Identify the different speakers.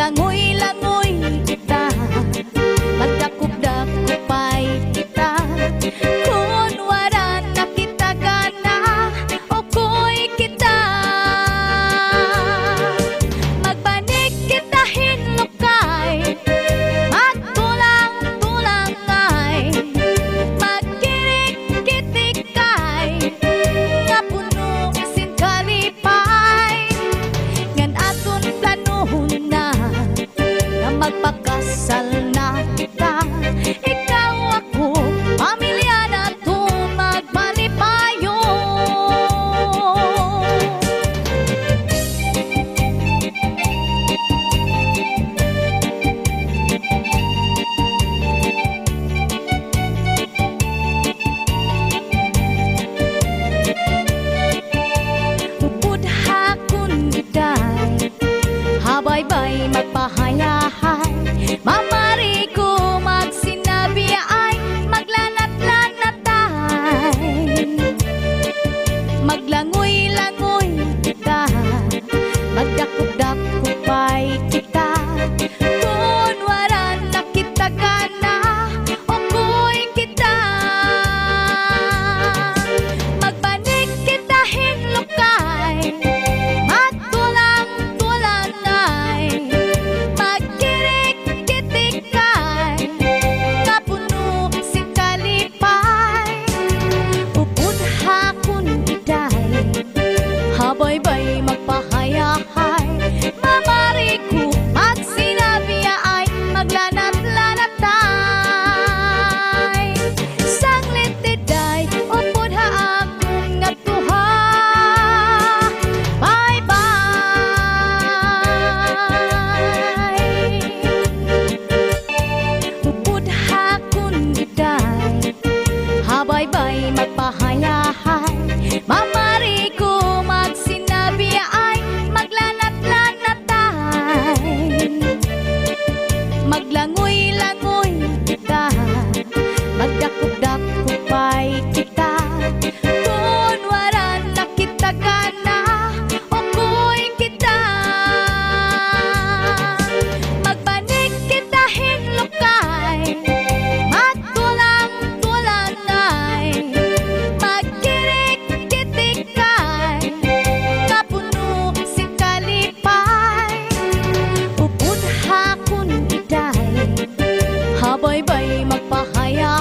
Speaker 1: langoy, langoy. บ่อยๆ bay bay mà sabay-bay magpahaya